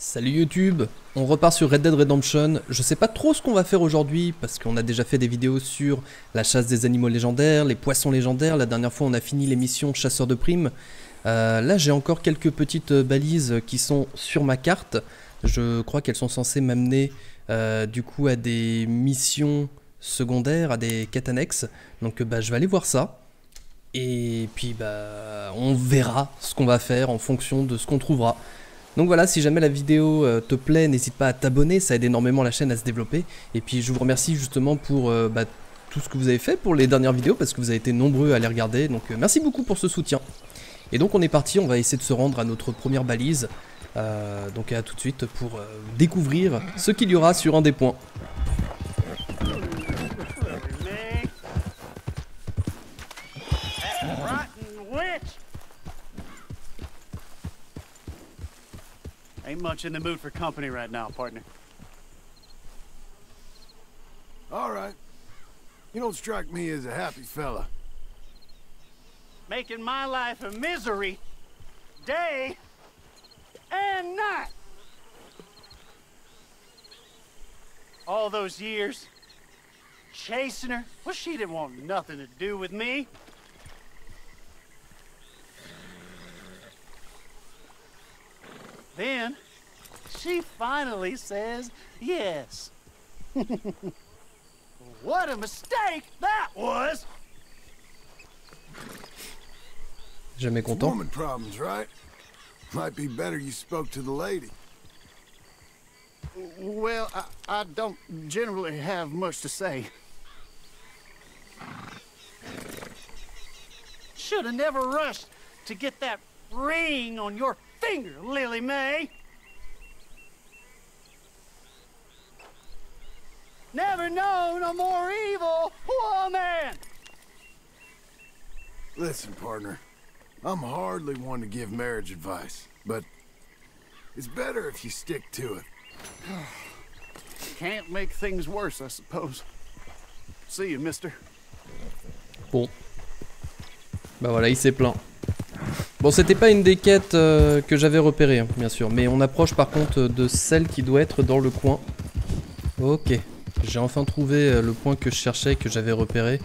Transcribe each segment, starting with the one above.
Salut YouTube, on repart sur Red Dead Redemption. Je sais pas trop ce qu'on va faire aujourd'hui parce qu'on a déjà fait des vidéos sur la chasse des animaux légendaires, les poissons légendaires. La dernière fois on a fini les missions chasseurs de primes. Euh, là j'ai encore quelques petites balises qui sont sur ma carte. Je crois qu'elles sont censées m'amener euh, du coup à des missions secondaires, à des quêtes annexes. Donc bah, je vais aller voir ça. Et puis bah on verra ce qu'on va faire en fonction de ce qu'on trouvera. Donc voilà, si jamais la vidéo euh, te plaît, n'hésite pas à t'abonner, ça aide énormément la chaîne à se développer. Et puis je vous remercie justement pour euh, bah, tout ce que vous avez fait pour les dernières vidéos, parce que vous avez été nombreux à les regarder, donc euh, merci beaucoup pour ce soutien. Et donc on est parti, on va essayer de se rendre à notre première balise. donc à tout de suite pour découvrir ce qu'il y aura sur un des points. Ain't much in the mood for company right now, partner. All right. You don't strike me as a happy fella. Making my life a misery, day and night. All those years, chasing her. Well, she didn't want nothing to do with me. Then, she finally says yes. what a mistake that was! Jamais content. Woman problems, right? Might be better you spoke to the lady. Well, I, I don't generally have much to say. Should have never rushed to get that ring on your finger, Lily May. Never known a more evil woman. Listen, partner. I'm hardly one to give marriage advice, but it's better if you stick to it. Can't make things worse, I suppose. See you, mister. Bon. Bah voilà, il s'est plaint. Bon, c'était pas une des quêtes euh, que j'avais repérées, hein, bien sûr. Mais on approche par contre de celle qui doit être dans le coin. Ok. J'ai enfin trouvé euh, le point que je cherchais, que j'avais repéré.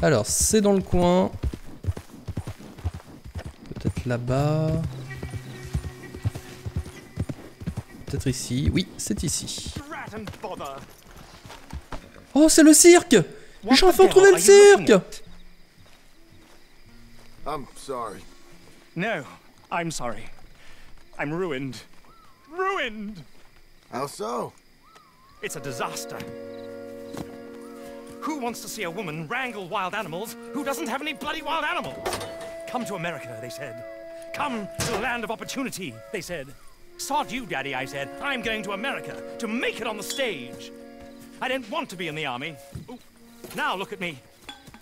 Alors, c'est dans le coin. Peut-être là-bas. Peut-être ici. Oui, c'est ici. Oh, c'est le cirque J'ai enfin trouvé le cirque I'm sorry. No, I'm sorry. I'm ruined. Ruined! How so? It's a disaster. Who wants to see a woman wrangle wild animals who doesn't have any bloody wild animals? Come to America, they said. Come to the land of opportunity, they said. Sod you, Daddy, I said. I'm going to America to make it on the stage. I didn't want to be in the army. Ooh. Now look at me.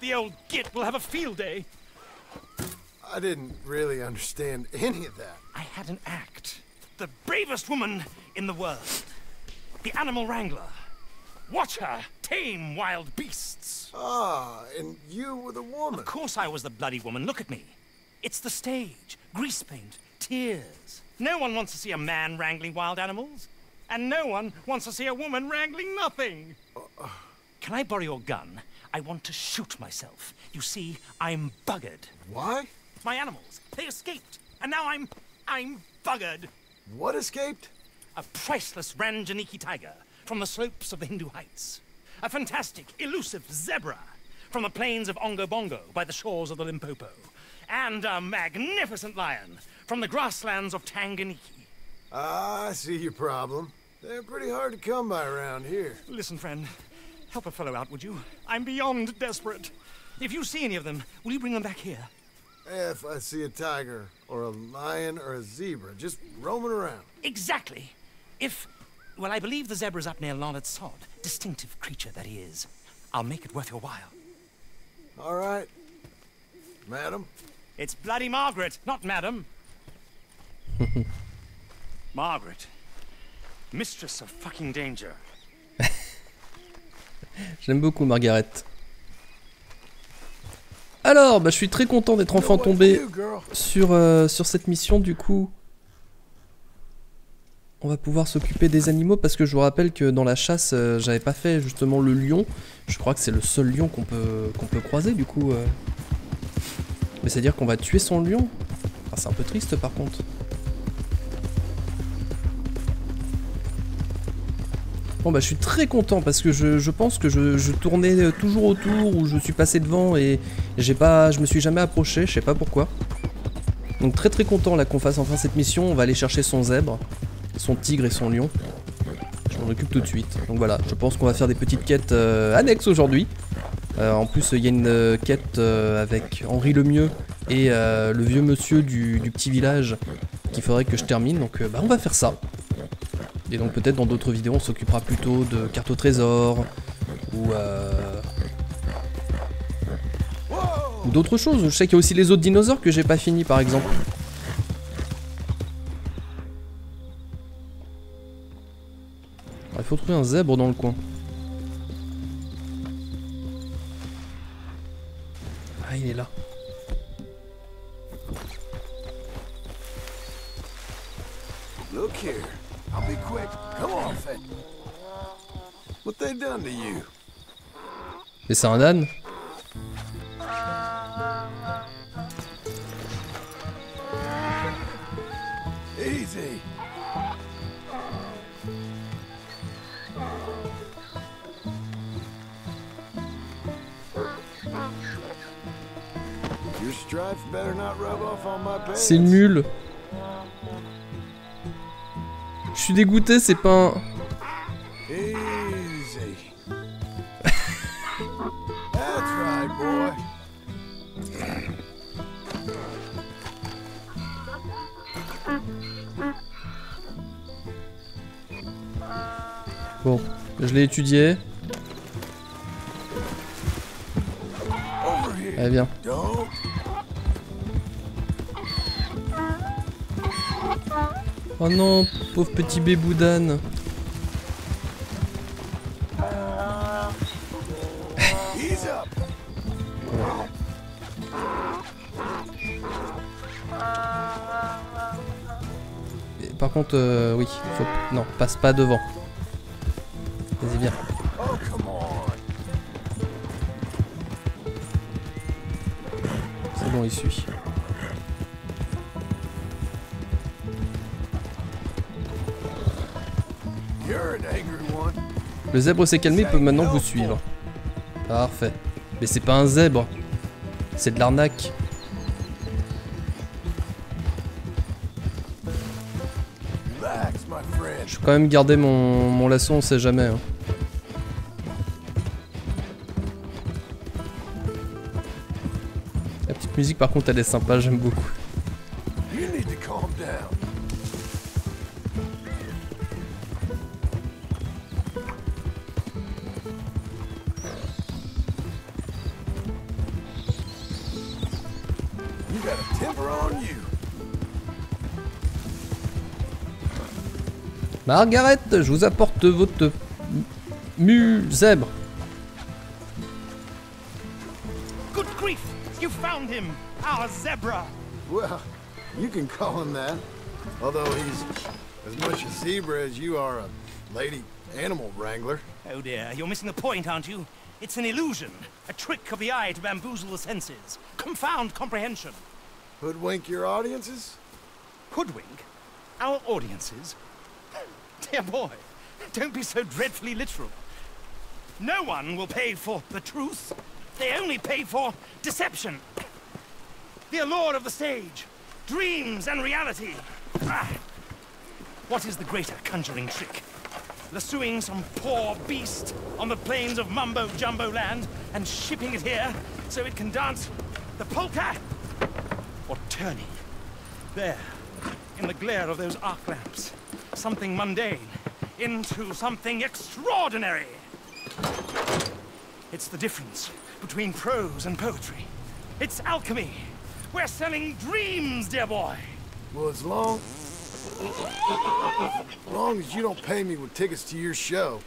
The old git will have a field day. I didn't really understand any of that. I had an act. The bravest woman in the world. The animal wrangler. Watch her tame wild beasts. Ah, and you were the woman. Of course I was the bloody woman. Look at me. It's the stage. Grease paint. Tears. No one wants to see a man wrangling wild animals. And no one wants to see a woman wrangling nothing. Uh, Can I borrow your gun? I want to shoot myself. You see, I'm buggered. Why? My animals. They escaped. And now I'm... I'm buggered. What escaped? A priceless Ranjaniki tiger from the slopes of the Hindu Heights. A fantastic, elusive zebra from the plains of Ongo Bongo by the shores of the Limpopo. And a magnificent lion from the grasslands of Tanganiki. Ah, I see your problem. They're pretty hard to come by around here. Listen, friend. Help a fellow out, would you? I'm beyond desperate. If you see any of them, will you bring them back here? Eh, if I see a tiger, or a lion, or a zebra, just roaming around. Exactly. If, well, I believe the zebra's up near Larned Sod. Distinctive creature that he is. I'll make it worth your while. All right. Madam? It's bloody Margaret, not madam. Margaret. Mistress of fucking danger. J'aime beaucoup Margaret. Alors, bah, je suis très content d'être enfin tombé sur, euh, sur cette mission du coup. on va pouvoir s'occuper des animaux parce que je vous rappelle que dans la chasse, euh, j'avais pas fait justement le lion. Je crois que c'est le seul lion qu'on peut, qu'on peut croiser du coup. euh. Mais c'est-à-dire qu'on va tuer son lion C'est un peu triste par contre. Bah je suis très content parce que je, pense que je, tournais toujours autour ou je suis passé devant et j'ai pas, je me suis jamais approché, je sais pas pourquoi. Donc très très content là qu'on fasse enfin cette mission, on va aller chercher son zèbre, son tigre et son lion. Je m'en occupe tout de suite. Donc voilà, je pense qu'on va faire des petites quêtes euh, annexes aujourd'hui. Euh, en plus il y a une euh, quête avec Henri Lemieux et le vieux monsieur du, du petit village qu'il faudrait que je termine, donc bah, on va faire ça. Et donc peut-être dans d'autres vidéos on s'occupera plutôt de cartes au trésor ou euh, ou d'autres choses. Je sais qu'il y a aussi les autres dinosaures que j'ai pas fini par exemple. Il faut trouver un zèbre dans le coin. Ah il est là. Look here. Quick. Come on, Fett. What they done to you? Mais c'est un âne Easy. Your stripes better suis dégoûté, c'est pas. Bon, je l'ai étudié. Allez, viens. Oh non, pauvre petit bébou d'âne. Ease up. Et Par contre, euh, oui, faut... Non, passe pas devant. Le zèbre s'est calmé, il peut maintenant vous suivre. Parfait. Mais c'est pas un zèbre. C'est de l'arnaque. Je vais quand même garder mon, mon lasso, on sait jamais. hein. La petite musique par contre elle est sympa, j'aime beaucoup. Margaret, je vous apporte votre mu zèbre. Good grief! You found him! Our zebra! Well, you can call him that. Although he's as much a zebra as you are a lady animal wrangler. Oh dear, you're missing the point, aren't you? It's an illusion, a trick of the eye to bamboozle the senses, confound comprehension. Hoodwink your audiences? Hoodwink our audiences? Dear boy, don't be so dreadfully literal. No one will pay for the truth. They only pay for deception. The allure of the stage, dreams and reality. Ah. What is the greater conjuring trick? Lassoing some poor beast on the plains of Mumbo Jumbo land and shipping it here so it can dance the polka? Or turning there, in the glare of those arc lamps, something mundane into something extraordinary. It's the difference between prose and poetry. It's alchemy. We're selling dreams, dear boy. Well, as long... As long as you don't pay me with tickets to your show.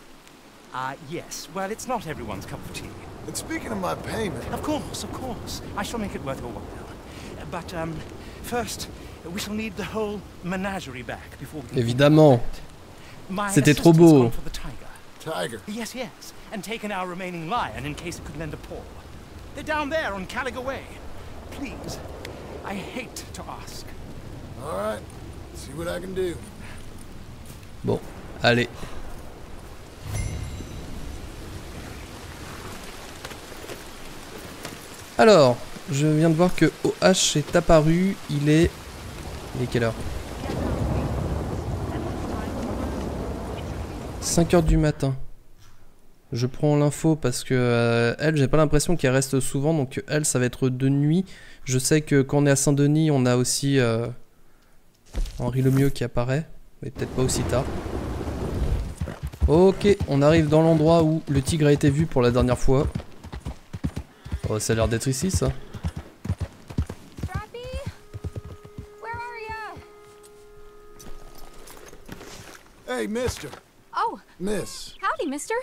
Ah, yes. Well, it's not everyone's cup of tea. And speaking of my payment, Of course, of course. I shall make it worth your while. But, um, first, we shall need the whole menagerie back before we can... Évidemment. C'était trop beau. Tiger. Yes, yes, and taken our remaining lion in case it could lend a paw. They're down there on Caliga Way. Please, I hate to ask. All right. See what I can do. Bon, allez. Alors, je viens de voir que OH est apparu. Il est. Il quelle heure? 5h du matin. Je prends l'info parce que euh, elle, j'ai pas l'impression qu'elle reste souvent, donc elle, ça va être de nuit. Je sais que quand on est à Saint-Denis, on a aussi euh, Henri Lemieux qui apparaît, mais peut-être pas aussi tard. Ok, on arrive dans l'endroit où le tigre a été vu pour la dernière fois. Oh, ça a l'air d'être ici, ça. Hey, mister. Oh, Miss. howdy, mister.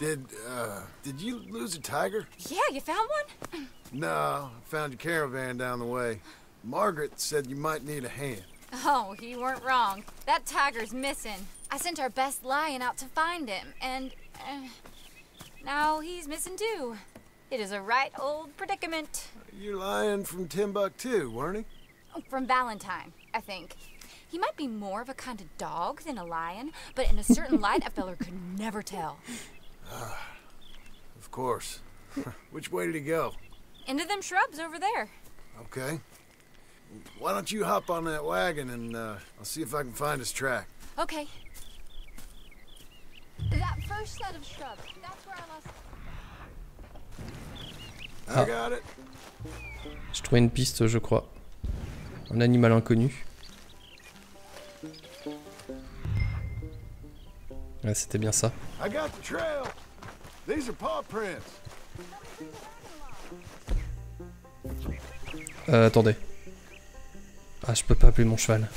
Did, uh, did you lose a tiger? Yeah, you found one? No, I found your caravan down the way. Margaret said you might need a hand. Oh, you weren't wrong. That tiger's missing. I sent our best lion out to find him, and uh, now he's missing too. It is a right old predicament. You're lying from Timbuktu, weren't he? From Valentine, I think. He might be more of a kind of dog than a lion, but in a certain light, a feller could never tell. Of course. Which way did he go? Into them shrubs over there. Okay. Why don't you hop on that wagon and uh, I'll see if I can find his track. Okay. That first set of shrubs, that's where I lost. I got it. J'ai trouvé une piste, je crois. Un animal inconnu. Ouais, c'était bien ça. I got the trail. These are paw prints. Euh, attendez. Ah, je peux pas appeler mon cheval.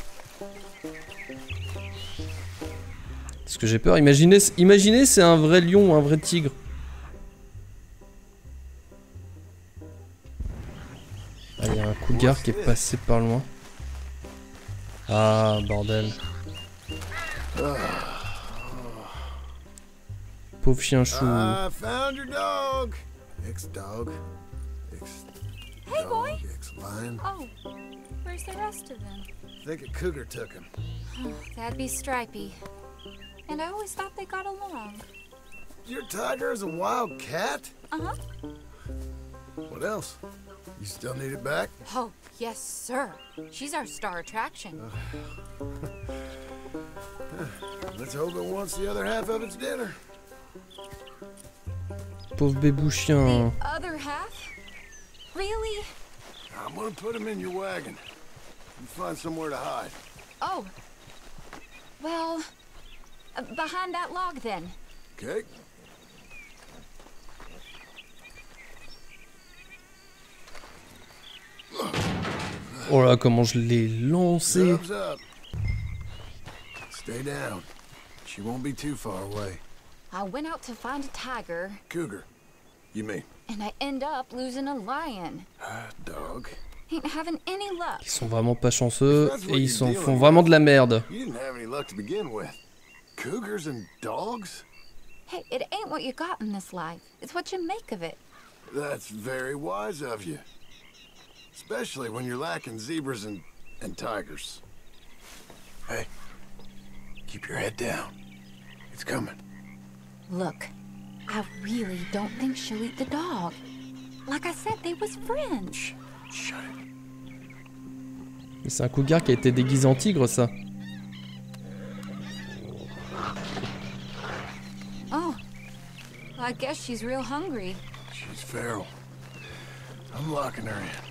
Parce que j'ai peur. Imaginez, imaginez c'est un vrai lion ou un vrai tigre. Ah, il y a un cougar qui est passé par loin. Ah, bordel. Pauvre chien chou. I found your dog. Ex dog. Ex Hey, boy. Ex lion. Oh, where's the rest of them? I think a cougar took him. That'd be Stripey. And I always thought they got along. Your tiger is a wild cat? Uh huh. What else? You still need it back? Oh, yes, sir. She's our star attraction. Let's hope it wants the other half of its dinner. Pauvre bébou chien. The other half? Really? I'm gonna put him in your wagon. You find somewhere to hide. Oh. Well, uh, behind that log then. Okay? Oh là, comment je l'ai lancé. Stay down. She won't be too far away. I went out to find a tiger, Cougar. You mean? and I end up losing a lion. Ah, dog. Ain't having any luck. Ils sont vraiment pas chanceux et ils s'en font vraiment de la merde. You didn't have any luck to begin with. Cougars and dogs? Hey, it ain't what you got in this life. It's what you make of it. That's very wise of you. Especially when you're lacking zebras and, and tigers. Hey, keep your head down. It's coming. Look, I really don't think she'll eat the dog. Like I said, they was friends. Shut it. Mais C'est un cougar qui a été déguisé en tigre, ça. Oh, I guess she's real hungry. She's feral. I'm locking her in.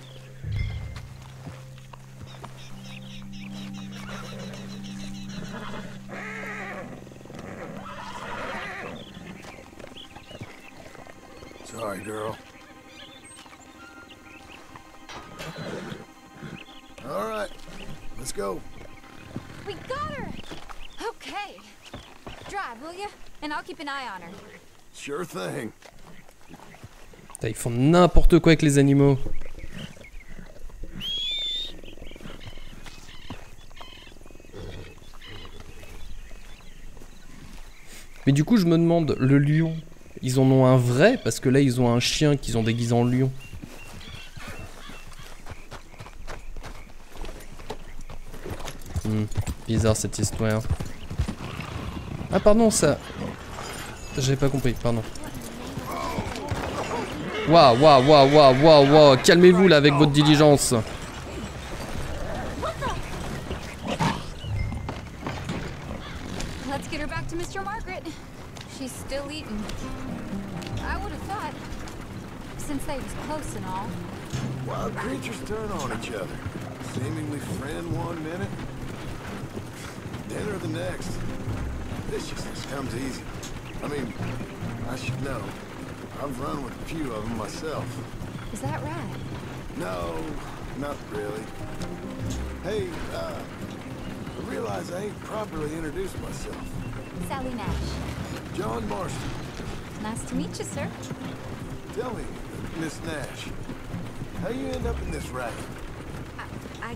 Sorry, girl. All right, let's go. We got her! Okay. Drive, will you? And I'll keep an eye on her. Sure thing. Ils font n'importe quoi avec les animaux. Mais du coup, je me demande, le lion, ils en ont un vrai Parce que là, ils ont un chien qu'ils ont déguisé en lion. Hmm, bizarre cette histoire. Ah pardon, ça... J'ai pas compris, pardon. Waouh, waouh, waouh, waouh, waouh, waouh, calmez-vous là avec votre diligence. Friend one minute, dinner the next. Viciousness comes easy. I mean, I should know. I've run with a few of them myself. Is that right? No, not really. Hey, uh, I realize I ain't properly introduced myself. Sally Nash. John Marston. Nice to meet you, sir. Tell me, Miss Nash, how you end up in this racket? I, I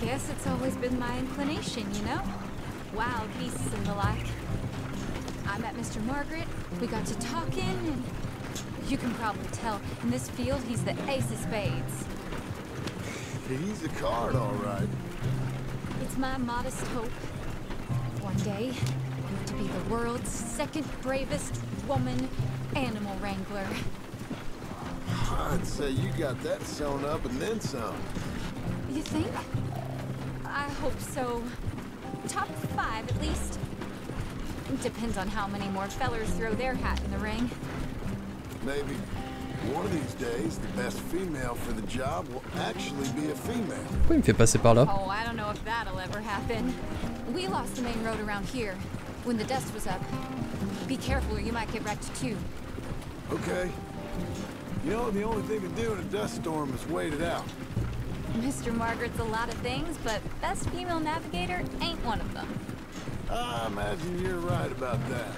guess it's always been my inclination, you know? Wild beasts and the like. I met Mr. Margaret, we got to talking, and you can probably tell, in this field, he's the ace of spades. He's a card, all right. It's my modest hope, one day, to be the world's second bravest woman animal wrangler. I'd say you got that sewn up and then some. You think? I hope so. Top five, at least. Depends on how many more fellers throw their hat in the ring. Maybe one of these days, the best female for the job will actually be a female. Pourquoi il me fait passer par là Oh, I don't know if that'll ever happen. We lost the main road around here when the dust was up. Be careful or you might get wrecked too. Okay. You know, the only thing to do in a dust storm is wait it out. Mr. Margaret's a lot of things, but best female navigator ain't one of them. I imagine you're right about that.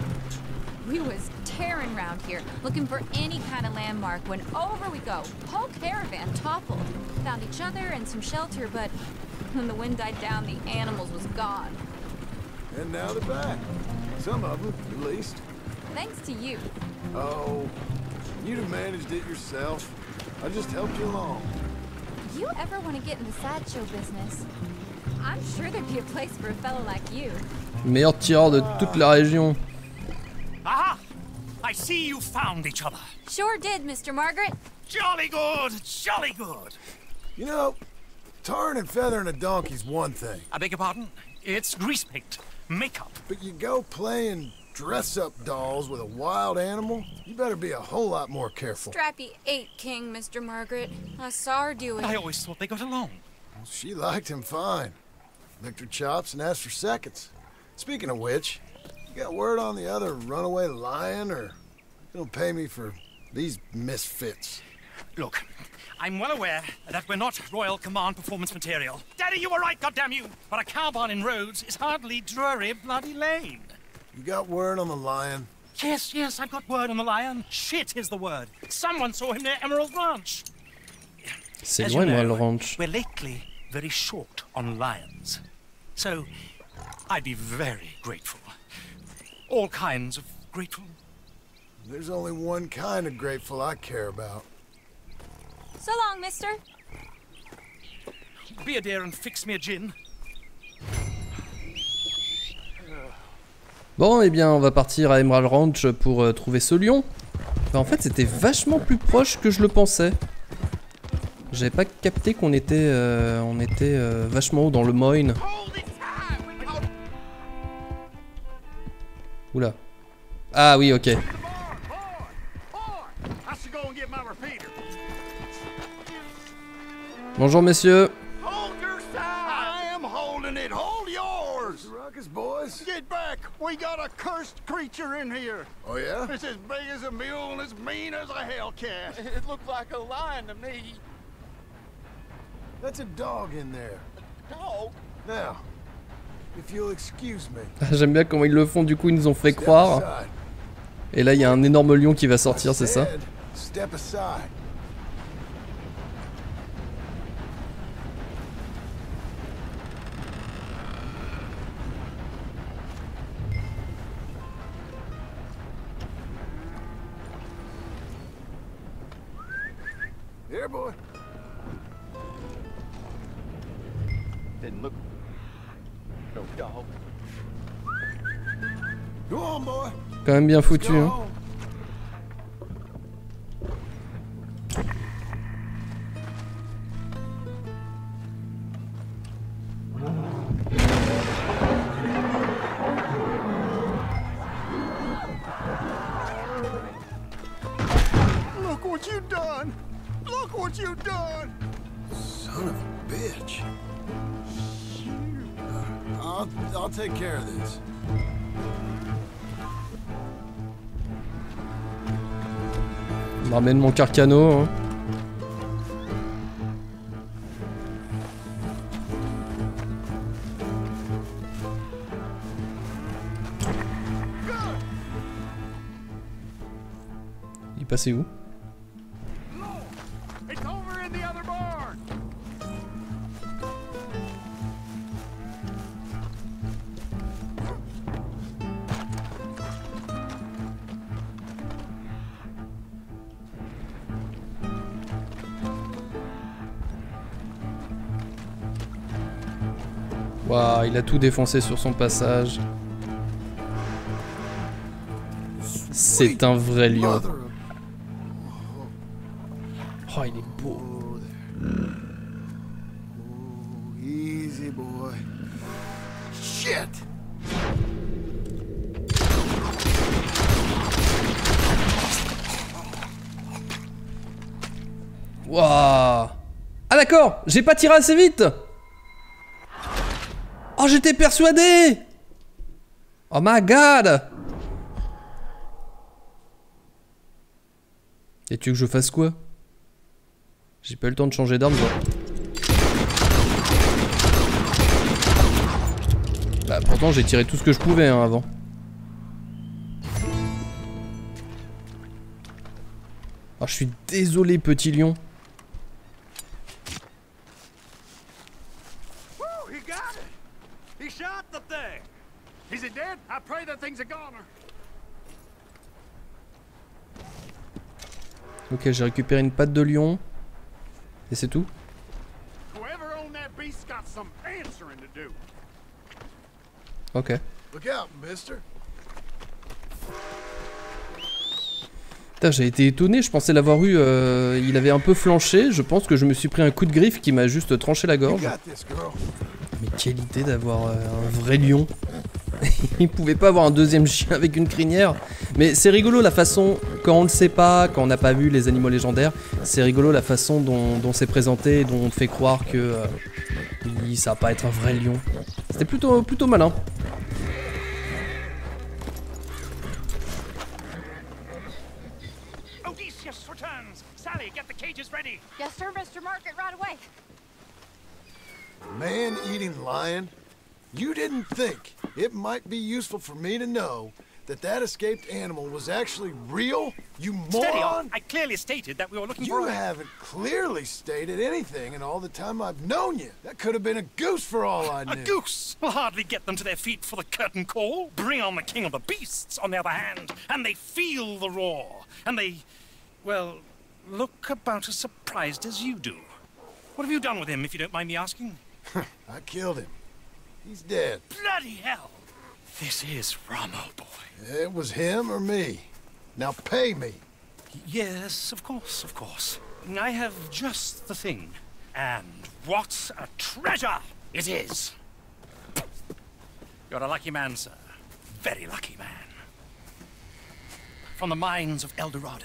We was tearing round here, looking for any kind of landmark when over we go. Whole caravan toppled. Found each other and some shelter, but when the wind died down, the animals was gone. And now they're back. Some of them, at least. Thanks to you. Oh, you'd have managed it yourself. I just helped you along. You ever want to get in the sideshow business? I'm sure there'd be a place for a fellow like you. Meilleur tireur de toute la région. Aha! I see you found each other. Sure did, Mr. Margaret. Jolly good, jolly good. You know, tarring and feathering a donkey's one thing, I beg your pardon? It's grease paint, makeup. but you go playing dress-up dolls with a wild animal, you better be a whole lot more careful. Strappy ate King, Mr. Margaret. I saw her do it. I always thought they got along. She liked him fine. Licked her chops and asked for seconds. Speaking of which, you got word on the other runaway lion, or you don't pay me for these misfits? Look, I'm well aware that we're not Royal Command performance material. Daddy, you were right, goddamn you! But a cow barn in Rhodes is hardly Drury Bloody Lane. You got word on the lion? Yes, yes, I've got word on the lion. Shit is the word. Someone saw him near Emerald Ranch. C'est As loin, you know, ranch. We're lately very short on lions. So, I'd be very grateful. All kinds of grateful. There's only one kind of grateful I care about. So long, mister. Be a dear and fix me a gin. Bon, eh bien, on va partir à Emerald Ranch pour euh, trouver ce lion. En fait, c'était vachement plus proche que je le pensais. J'avais pas capté qu'on était, euh, on était euh, vachement haut dans le Moine. Oula. Ah oui, ok. Bonjour messieurs. Boys? Get back. We got a cursed creature in here. Oh, yeah? It's as big as a mule and as mean as a hellcat. It looked like a lion to me. That's a dog in there. Dog? Now, if you'll excuse me. J'aime bien comment ils le font, du coup ils nous ont fait croire. Et là il y a un énorme lion qui va sortir, c'est ça Step aside. Boy. Didn't look. No dog. Go on, boy. Quand même bien foutu, hein. Mon carcano. hein. Il est passé où? A tout défoncé sur son passage. C'est un vrai lion. Oh, il est beau. There. Easy, boy. Shit! Waouh Ah d'accord, j'ai pas tiré assez vite Oh, j'étais persuadé Oh my god Et tu veux que je fasse quoi? J'ai pas eu le temps de changer d'arme. Bah pourtant j'ai tiré tout ce que je pouvais hein, avant. Oh, je suis désolé petit lion. Woo, he got it! He shot the thing! Is it dead? I pray that thing's a goner. Ok, j'ai récupéré une patte de lion. Et c'est tout Whoever owned that beast's got some answering to do. Ok. Look out, mister. Putain, j'ai été étonné, je pensais l'avoir eu. euh, il avait un peu flanché. Je pense que je me suis pris un coup de griffe qui m'a juste tranché la gorge. Mais quelle idée d'avoir euh, un vrai lion. il pouvait pas avoir un deuxième chien avec une crinière. Mais c'est rigolo la façon, quand on ne sait pas, quand on n'a pas vu les animaux légendaires, c'est rigolo la façon dont, dont c'est présenté, dont on te fait croire que euh, ça va pas être un vrai lion. C'était plutôt, plutôt malin. Odysseus returns. Sally, get the cages ready. Yes, sir, Mr. Market, right away. Man-eating lion? You didn't think it might be useful for me to know that that escaped animal was actually real? You Steady on. moron! I clearly stated that we were looking You for You haven't clearly stated anything in all the time I've known you. That could have been a goose for all I knew. A goose will hardly get them to their feet for the curtain call. Bring on the king of the beasts, on the other hand, and they feel the roar. And they, well, look about as surprised as you do. What have you done with him, if you don't mind me asking? I killed him. He's dead. Bloody hell! This is Ramo, boy. It was him or me. Now pay me. Yes, of course, of course. I have just the thing. And what a treasure it is! You're a lucky man, sir. Very lucky man. From the mines of El Dorado,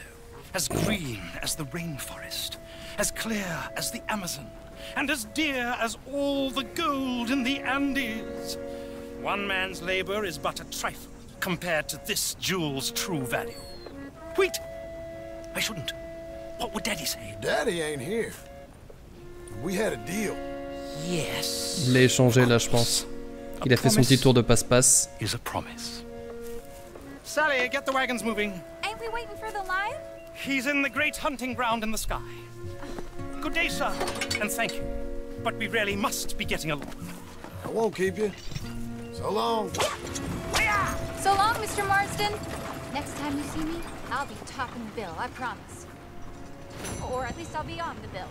as green as the rainforest, as clear as the Amazon, and as dear as all the gold in the Andes. One man's labor is but a trifle compared to this jewel's true value. Wait! I shouldn't. What would Daddy say? Daddy ain't here. We had a deal. Yes. Il l'a échangé là, je pense. Il a fait son petit tour de passe-passe. Is a promise. Sally, get the wagons moving. Ain't we waiting for the lion? He's in the great hunting ground in the sky. Good day, sir, and thank you. But we really must be getting along. I won't keep you. So long. So long, Mr. Marsden. Next time you see me, I'll be topping the bill, I promise. Or at least I'll be on the bill.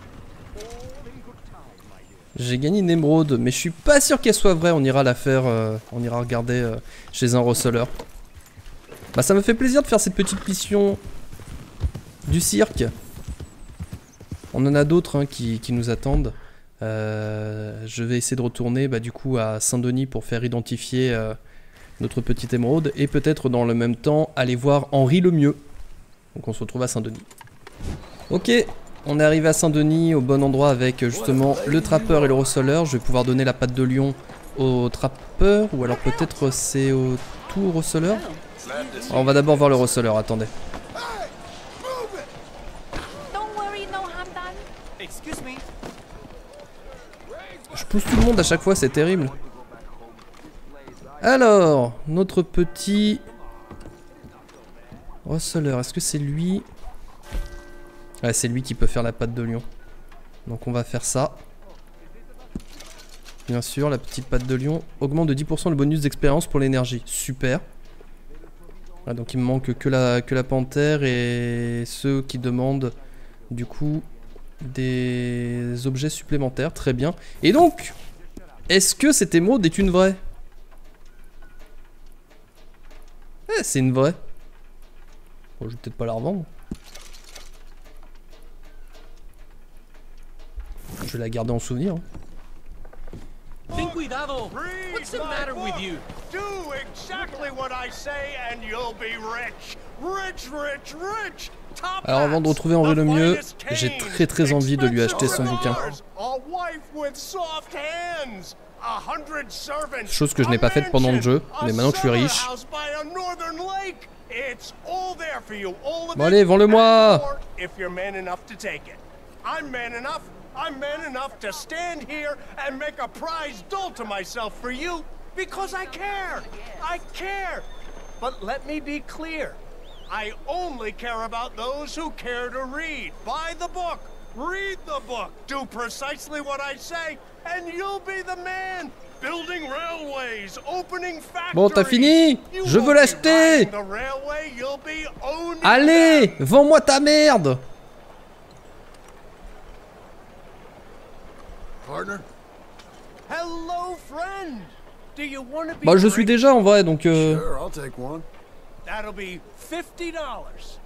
J'ai gagné une émeraude, mais je suis pas sûr qu'elle soit vraie. On ira la faire, euh, on ira regarder euh, chez un receleur. Bah ça me fait plaisir de faire cette petite mission du cirque. On en a d'autres hein, qui, nous attendent. Euh, je vais essayer de retourner bah, du coup à Saint-Denis pour faire identifier euh, notre petite émeraude et peut-être dans le même temps aller voir Henri le Mieux. Donc on se retrouve à Saint-Denis. Ok, on est arrivé à Saint-Denis au bon endroit avec euh, justement le trappeur et le receleur. Je vais pouvoir donner la patte de lion au trappeur ou alors peut-être c'est au tout receleur. On va d'abord voir le receleur, attendez. Don't worry, no harm done. Excuse me. Pousse tout le monde à chaque fois, c'est terrible. Alors, notre petit receleur, est-ce que c'est lui? Ouais, c'est lui qui peut faire la patte de lion. Donc on va faire ça. Bien sûr, la petite patte de lion augmente de 10% le bonus d'expérience pour l'énergie. Super. Ouais, donc il me manque que la panthère et ceux qui demandent du coup des objets supplémentaires. Très bien. Et donc, est-ce que cette émeraude est une vraie? Eh, c'est une vraie. Bon, je vais peut-être pas la revendre. Je vais la garder en souvenir. hein. What's the matter with you? Do exactly what I say and you'll be rich. Rich, rich, rich. Alors, avant de retrouver Henri le Mieux, j'ai très, très envie de lui acheter son bouquin. Chose que je n'ai pas faite pendant le jeu, mais maintenant que je suis riche. Bon, allez, vends-le-moi. I'm man enough. To stand here and make a prize dull to myself for you because I care. I care. But let me be clear. I only care about those who care to read. Buy the book. Read the book. Do precisely what I say, and you'll be the man. Building railways, opening factories. Bon, t'as fini Je veux l'acheter Allez, vends-moi ta merde Partner? Hello, friend. Do you want to be Bah, je suis déjà en vrai, donc... Euh... Sure, I'll take one. That'll be fifty dollars.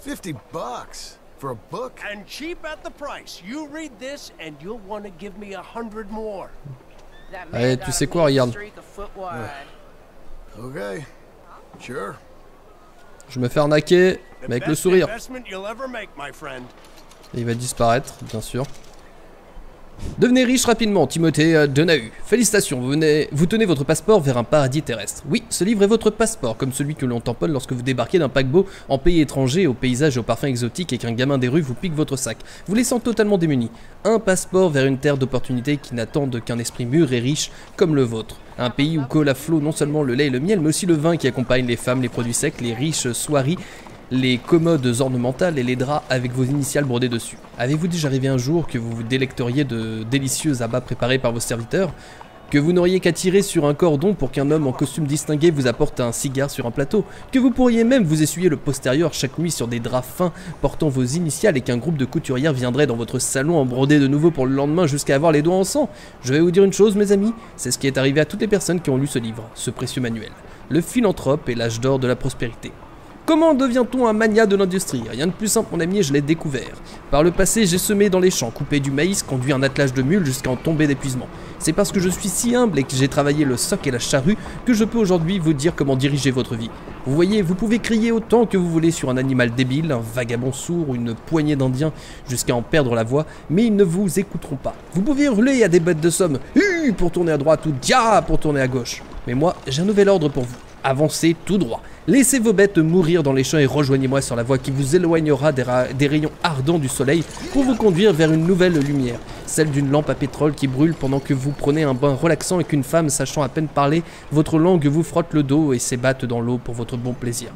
50 bucks for a book? And cheap at the price. You read this and you'll want to give me a hundred more. Allez, tu sais quoi, regarde. Okay. Sure. Je me fais arnaquer, mais avec le sourire. Et il va disparaître, bien sûr. Devenez riche rapidement, Timothée euh, Donahue. Félicitations, vous, venez, vous tenez votre passeport vers un paradis terrestre. Oui, ce livre est votre passeport, comme celui que l'on tamponne lorsque vous débarquez d'un paquebot en pays étranger, aux paysages et aux parfums exotiques et qu'un gamin des rues vous pique votre sac, vous laissant totalement démuni. Un passeport vers une terre d'opportunités qui n'attendent qu'un esprit mûr et riche comme le vôtre. Un pays où coule à flot non seulement le lait et le miel, mais aussi le vin qui accompagne les femmes, les produits secs, les riches soieries les commodes ornementales et les draps avec vos initiales brodées dessus. Avez-vous déjà rêvé un jour que vous vous délecteriez de délicieux abats préparés par vos serviteurs? Que vous n'auriez qu'à tirer sur un cordon pour qu'un homme en costume distingué vous apporte un cigare sur un plateau, que vous pourriez même vous essuyer le postérieur chaque nuit sur des draps fins portant vos initiales et qu'un groupe de couturières viendrait dans votre salon en brodé de nouveau pour le lendemain jusqu'à avoir les doigts en sang? Je vais vous dire une chose mes amis, c'est ce qui est arrivé à toutes les personnes qui ont lu ce livre, ce précieux manuel. Le philanthrope et l'âge d'or de la prospérité. Comment devient-on un mania de l'industrie? Rien de plus simple, mon ami, je l'ai découvert. Par le passé, j'ai semé dans les champs, coupé du maïs, conduit un attelage de mules jusqu'à en tomber d'épuisement. C'est parce que je suis si humble et que j'ai travaillé le soc et la charrue que je peux aujourd'hui vous dire comment diriger votre vie. Vous voyez, vous pouvez crier autant que vous voulez sur un animal débile, un vagabond sourd ou une poignée d'indiens jusqu'à en perdre la voix, mais ils ne vous écouteront pas. Vous pouvez hurler à des bêtes de somme, pour tourner à droite ou Dia pour tourner à gauche. Mais moi, j'ai un nouvel ordre pour vous. Avancez tout droit. Laissez vos bêtes mourir dans les champs et rejoignez-moi sur la voie qui vous éloignera des, ra- des rayons ardents du soleil pour vous conduire vers une nouvelle lumière, celle d'une lampe à pétrole qui brûle pendant que vous prenez un bain relaxant et qu'une femme sachant à peine parler votre langue vous frotte le dos et s'ébatte dans l'eau pour votre bon plaisir.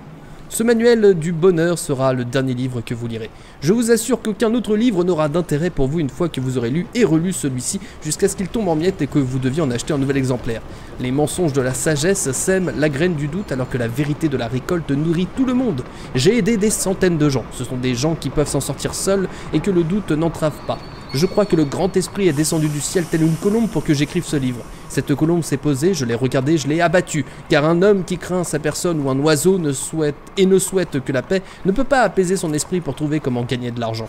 Ce manuel du bonheur sera le dernier livre que vous lirez. Je vous assure qu'aucun autre livre n'aura d'intérêt pour vous une fois que vous aurez lu et relu celui-ci jusqu'à ce qu'il tombe en miettes et que vous deviez en acheter un nouvel exemplaire. Les mensonges de la sagesse sèment la graine du doute alors que la vérité de la récolte nourrit tout le monde. J'ai aidé des centaines de gens. Ce sont des gens qui peuvent s'en sortir seuls et que le doute n'entrave pas. Je crois que le grand esprit est descendu du ciel tel une colombe pour que j'écrive ce livre. Cette colombe s'est posée, je l'ai regardée, je l'ai abattue, car un homme qui craint sa personne ou un oiseau ne souhaite et ne souhaite que la paix ne peut pas apaiser son esprit pour trouver comment gagner de l'argent.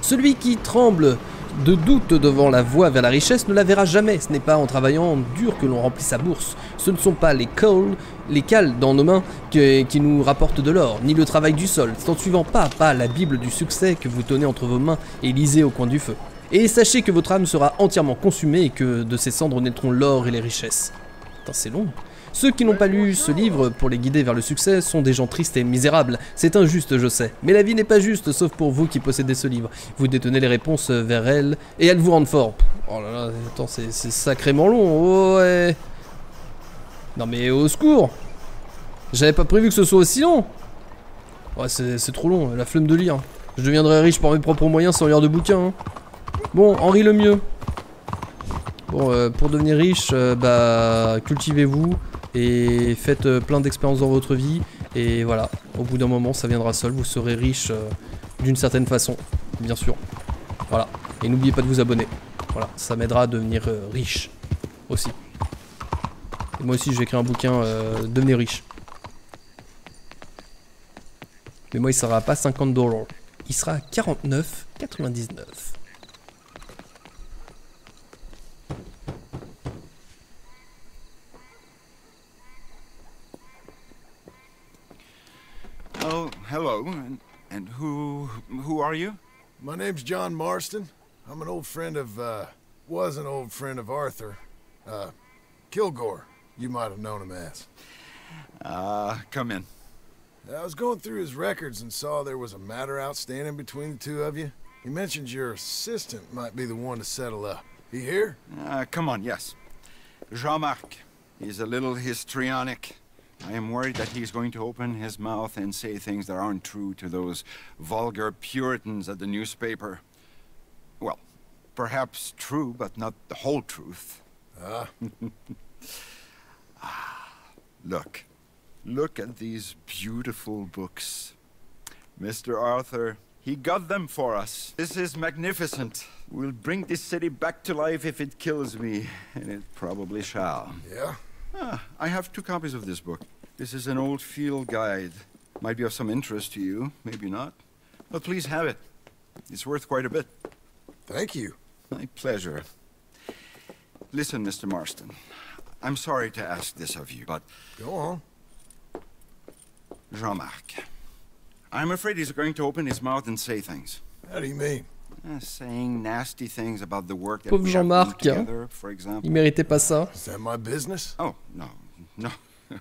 Celui qui tremble de doute devant la voie vers la richesse ne la verra jamais. Ce n'est pas en travaillant dur que l'on remplit sa bourse. Ce ne sont pas les cols, les cales dans nos mains qui nous rapportent de l'or, ni le travail du sol. C'est en suivant pas pas la Bible du succès que vous tenez entre vos mains et lisez au coin du feu. Et sachez que votre âme sera entièrement consumée et que de ses cendres naîtront l'or et les richesses. Putain, c'est long. Ceux qui n'ont pas lu ce livre pour les guider vers le succès sont des gens tristes et misérables. C'est injuste, je sais. Mais la vie n'est pas juste, sauf pour vous qui possédez ce livre. Vous détenez les réponses vers elle, et elles vous rendent fort. Oh là là, attends, c'est sacrément long. Ouais. Non mais au secours J'avais pas prévu que ce soit aussi long. Ouais, c'est c'est trop long, la flemme de lire. Je deviendrai riche par mes propres moyens sans lire de bouquins. hein. Bon, Henri le mieux. Bon, euh, pour devenir riche, euh, bah, cultivez-vous et faites euh, plein d'expériences dans votre vie. Et voilà, au bout d'un moment, ça viendra seul. Vous serez riche euh, d'une certaine façon, bien sûr. Voilà. Et n'oubliez pas de vous abonner. Voilà, ça m'aidera à devenir euh, riche aussi. Et moi aussi, j'ai écrit un bouquin Devenez riche. Mais moi, il sera pas 50 dollars. Il sera à 49,99. Oh, hello. And, and who who are you? My name's John Marston. I'm an old friend of, uh, was an old friend of Arthur. Uh, Kilgore, you might have known him as. Uh, come in. I was going through his records and saw there was a matter outstanding between the two of you. He mentioned your assistant might be the one to settle up. He here? Uh, come on, yes. Jean-Marc. He's a little histrionic. I am worried that he's going to open his mouth and say things that aren't true to those vulgar Puritans at the newspaper. Well, perhaps true, but not the whole truth. Ah, Look. Look at these beautiful books. Mr. Arthur, he got them for us. This is magnificent. We'll bring this city back to life if it kills me, and it probably shall. yeah? Ah, I have two copies of this book. This is an old field guide. Might be of some interest to you, maybe not. But please have it. It's worth quite a bit. Thank you. My pleasure. Listen, Mr. Marston. I'm sorry to ask this of you, but Go on. Jean-Marc. I'm afraid he's going to open his mouth and say things. How do you mean? Eh, saying nasty things about the work that Pauvre we have done Jean-Marc, hein. together, for example. Il méritait pas ça. Is that my business? Oh, no, no.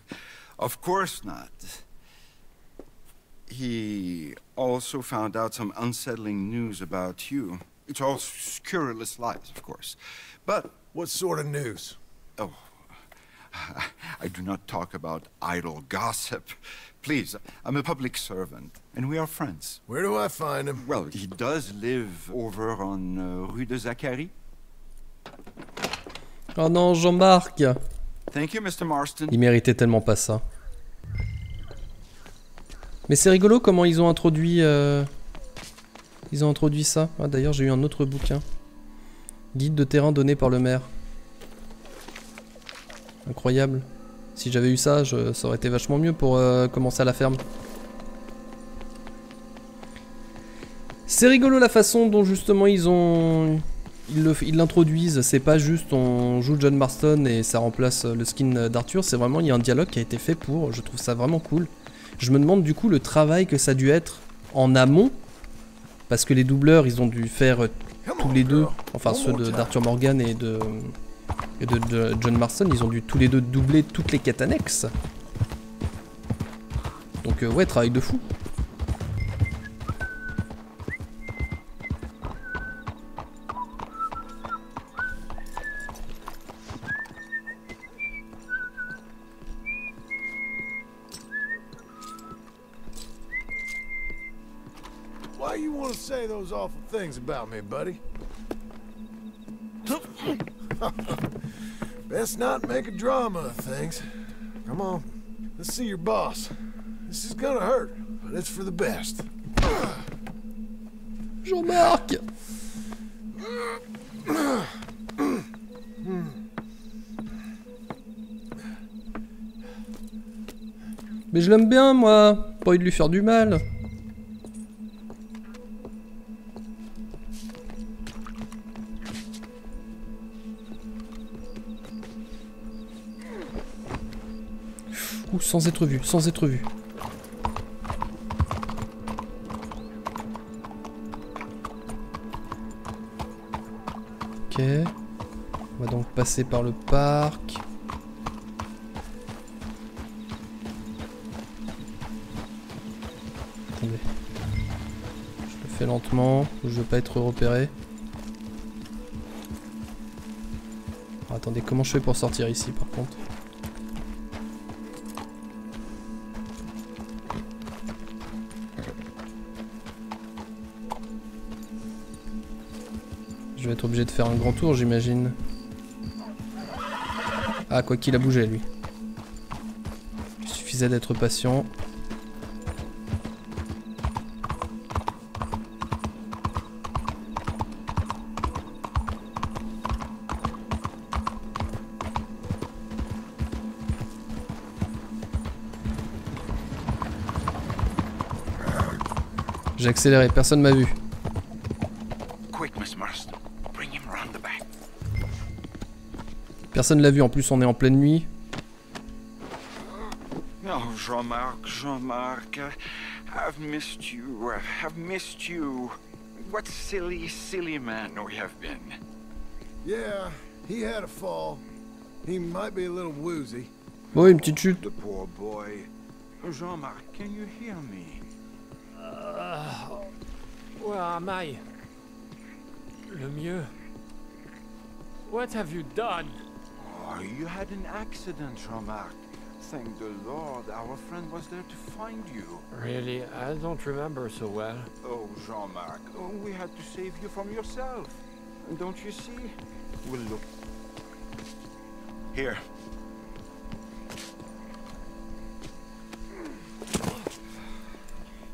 of course not. He also found out some unsettling news about you. It's all scurrilous lies, of course. But, What sort of news? oh, I do not talk about idle gossip. Please, I'm a public servant, and we are friends. Where do I find him? Well, he does live over on uh, Rue de Zachary. Oh non, Jean-Marc Thank you, Mr. Marston. Il méritait tellement pas ça. Mais c'est rigolo comment ils ont introduit... euh, Ils ont introduit ça. Ah, D'ailleurs, j'ai eu un autre bouquin. Guide de terrain donné par le maire. Incroyable. Si j'avais eu ça, je- ça aurait été vachement mieux pour euh, commencer à la ferme. C'est rigolo la façon dont justement ils ont... Ils l'introduisent, c'est pas juste on joue John Marston et ça remplace le skin d'Arthur, c'est vraiment il y a un dialogue qui a été fait pour, je trouve ça vraiment cool. Je me demande du coup le travail que ça a dû être en amont, parce que les doubleurs ils ont dû faire euh, tous les deux, enfin ceux d'Arthur Morgan et de, et de, John Marston, ils ont dû tous les deux doubler toutes les quêtes annexes. Donc euh, ouais, travail de fou. Why you want to say those awful things about me, buddy? Best not make a drama of things. Come on, let's see your boss. This is gonna hurt, but it's for the best. Jean-Marc Mais je l'aime bien, moi Pas envie de lui faire du mal sans être vu, sans être vu. Ok. On va donc passer par le parc. Attendez. Je le fais lentement, je veux pas être repéré. Attendez, comment je fais pour sortir ici par contre? Être obligé de faire un grand tour, j'imagine. Ah, quoi qu'il a bougé, lui. Il suffisait d'être patient. J'ai accéléré, personne m'a vu. Personne l'a vu, en plus on est en pleine nuit. Oh, Jean-Marc, Jean-Marc, uh, I've missed you. uh, I've missed you. What silly, silly man we have been. Yeah, he had a fall. He might be a little woozy. Oh, une petite chute. The poor boy. Jean-Marc, can you hear me? Where am I? Le mieux. What have you done? You had an accident, Jean-Marc. Thank the Lord, our friend was there to find you. Really, I don't remember so well. Oh, Jean-Marc, oh, we had to save you from yourself. Don't you see? We'll look. Here.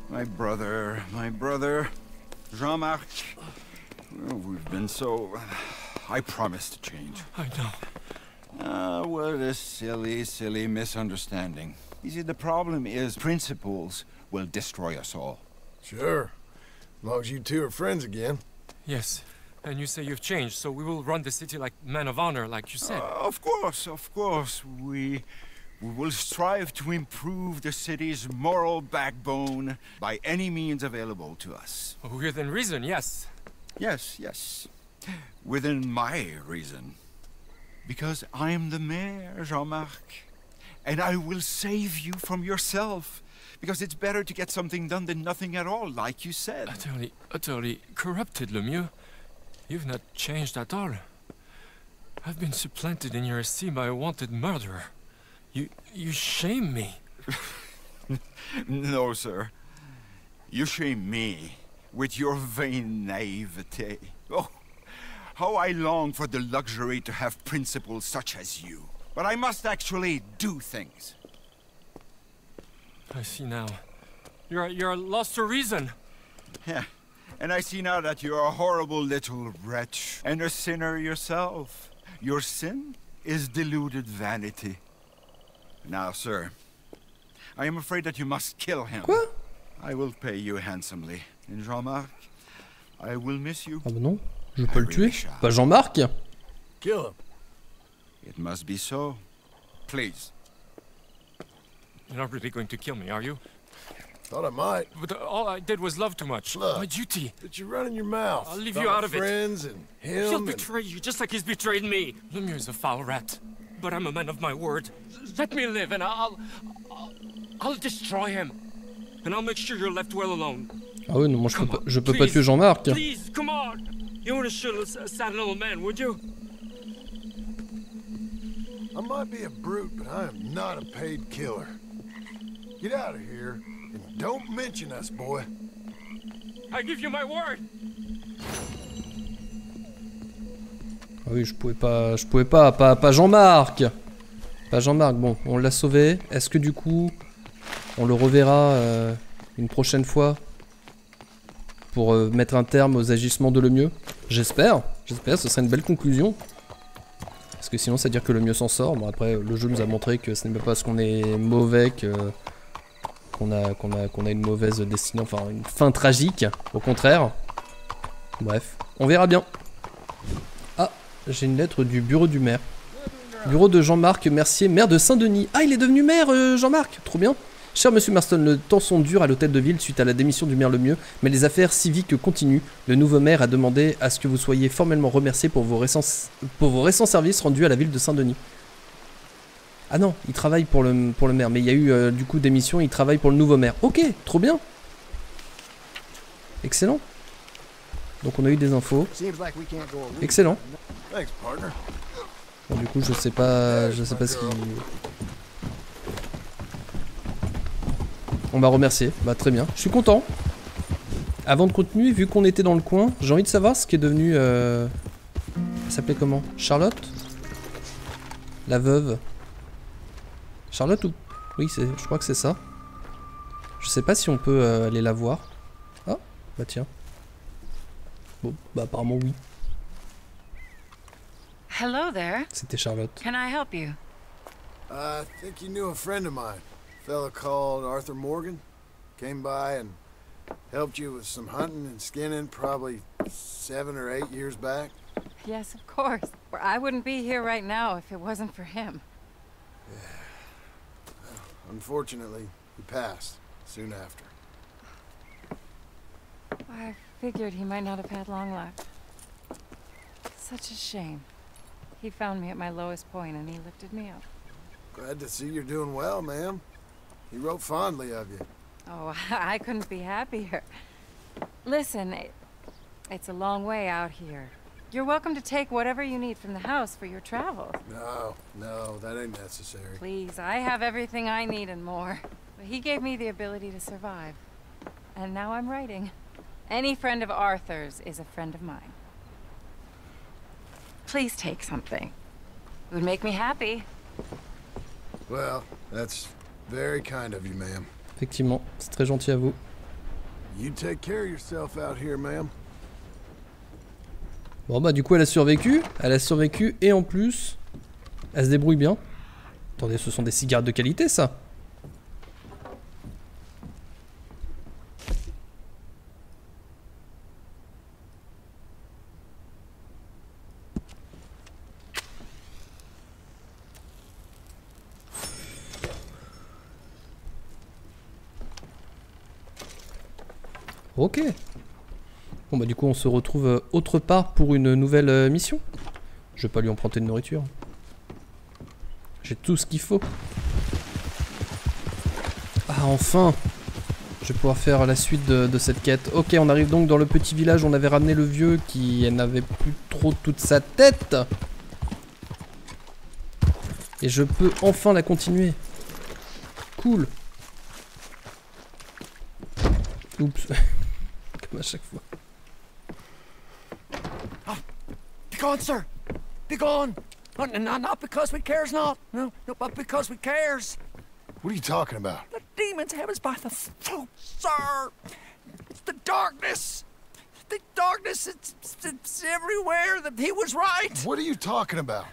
My brother, my brother, Jean-Marc. Oh, we've been so... I promise to change. I know. Ah, what a silly, silly misunderstanding. You see, the problem is principles will destroy us all. Sure. As long as you two are friends again. Yes. And you say you've changed, so we will run the city like men of honor, like you said. Uh, of course, of course. We, we will strive to improve the city's moral backbone by any means available to us. Within reason, yes. Yes, yes. Within my reason. Because I'm the mayor, Jean-Marc. And I will save you from yourself. Because it's better to get something done than nothing at all, like you said. Utterly, utterly corrupted, Lemieux. You've not changed at all. I've been supplanted in your esteem by a wanted murderer. You, you shame me. No, sir. You shame me with your vain naivete. Oh, how I long for the luxury to have principles such as you. But I must actually do things. I see now. You're, you're lost to reason. Yeah. And I see now that you're a horrible little wretch and a sinner yourself. Your sin is deluded vanity. Now, sir, I am afraid that you must kill him. Quoi I will pay you handsomely. And Jean-Marc, I will miss you. Ah bah non, je peux le tuer. Pas Jean-Marc Kill him. It must be so. Please. You're not really going to kill me, are you? Thought I might. But all I did was love too much. Look. My duty. But you're running your mouth. I'll leave About you out of it. friends and him. He'll and- betray you just like he's betrayed me. Lemieux is a foul rat. But I'm a man of my word. Let me live and I'll. I'll, I'll destroy him. And I'll make sure you're left well alone. Ah oui, non, moi je peux pas, je peux pas tuer Jean-Marc. Please, come on. You wouldn't shoot a, a sad little man, would you? I might be a brute, but I am not a paid killer. Get out of here and don't mention us, boy. I give you my word. Ah oui, je pouvais pas, je pouvais pas, pas, pas Jean-Marc. Pas Jean-Marc. Bon, on l'a sauvé. Est-ce que du coup, on le reverra euh, une prochaine fois? Pour euh, mettre un terme aux agissements de le mieux J'espère. J'espère. Ce serait une belle conclusion. Parce que sinon, ça veut dire que le mieux s'en sort. Bon, après, le jeu nous a montré que ce n'est pas parce qu'on est mauvais qu'on a, qu'on a, qu'on a une mauvaise destinée, enfin une fin tragique. Au contraire. Bref, on verra bien. Ah, j'ai une lettre du bureau du maire. Bureau de Jean-Marc Mercier, maire de Saint-Denis. Ah, il est devenu maire, euh, Jean-Marc Trop bien. Cher monsieur Marston, le temps sont durs à l'hôtel de ville suite à la démission du maire Lemieux, mais les affaires civiques continuent. Le nouveau maire a demandé à ce que vous soyez formellement remercié pour vos récents, pour vos récents services rendus à la ville de Saint-Denis. Ah non, il travaille pour le, pour le maire, mais il y a eu euh, du coup démission, il travaille pour le nouveau maire. Ok, trop bien. Excellent. Donc on a eu des infos. Excellent. Bon, du coup, je sais pas, je sais pas ce qu'il. On m'a remercié. Bah très bien. Je suis content. Avant de continuer, vu qu'on était dans le coin, j'ai envie de savoir ce qui est devenu. Euh... Elle s'appelait comment? Charlotte? La veuve? Charlotte ou? Oui, c'est. Je crois que c'est ça. Je sais pas si on peut euh, aller la voir. Ah, bah tiens. Bon, bah apparemment oui. Hello there. C'était Charlotte. Can I help you? I think you knew a friend of mine. A fella called Arthur Morgan. Came by and helped you with some hunting and skinning probably seven or eight years back. Yes, of course. Or I wouldn't be here right now if it wasn't for him. Yeah. Unfortunately, he passed soon after. I figured he might not have had long left. Such a shame. He found me at my lowest point and he lifted me up. Glad to see you're doing well, ma'am. He wrote fondly of you. Oh, I couldn't be happier. Listen, it, it's a long way out here. You're welcome to take whatever you need from the house for your travels. No, no, that ain't necessary. Please, I have everything I need and more. But he gave me the ability to survive. And now I'm writing. Any friend of Arthur's is a friend of mine. Please take something. It would make me happy. Well, that's very kind of you, ma'am. Effectivement, c'est très gentil à vous. You take care of yourself out here, ma'am. Bon bah du coup elle a survécu, elle a survécu et en plus elle se débrouille bien. Attendez, ce sont des cigarettes de qualité ça Ok. Bon bah du coup on se retrouve euh, autre part pour une nouvelle euh, mission. Je vais pas lui emprunter de nourriture. J'ai tout ce qu'il faut. Ah enfin Je vais pouvoir faire la suite de, de cette quête. Ok, on arrive donc dans le petit village où on avait ramené le vieux qui n'avait plus trop toute sa tête. Et je peux enfin la continuer. Cool. Oups. Comme à chaque fois. Be gone, sir. Be gone. No, no, not because we cares not. No, no, but because we cares. What are you talking about? The demons have us by the throat, sir. It's the darkness. The darkness, it's, it's everywhere. That he was right. What are you talking about?